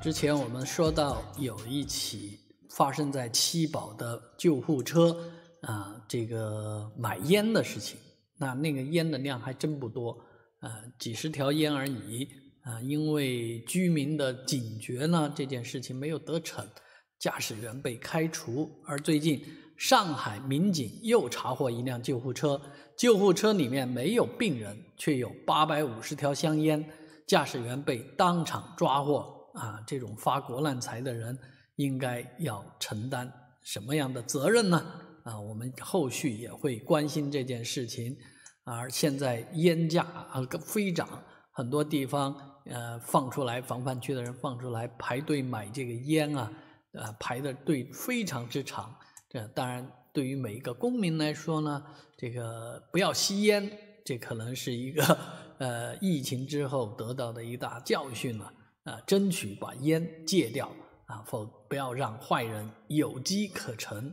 之前我们说到有一起发生在七宝的救护车啊，这个买烟的事情。那那个烟的量还真不多，啊，几十条烟而已啊。因为居民的警觉呢，这件事情没有得逞，驾驶员被开除。而最近上海民警又查获一辆救护车，救护车里面没有病人，却有八百五十条香烟，驾驶员被当场抓获。啊，这种发国难财的人应该要承担什么样的责任呢？啊，我们后续也会关心这件事情。而现在烟价啊飞涨，很多地方呃放出来，防范区的人放出来排队买这个烟啊，呃排的队非常之长。这当然对于每一个公民来说呢，这个不要吸烟，这可能是一个呃疫情之后得到的一大教训了。啊，争取把烟戒掉啊，否不要让坏人有机可乘。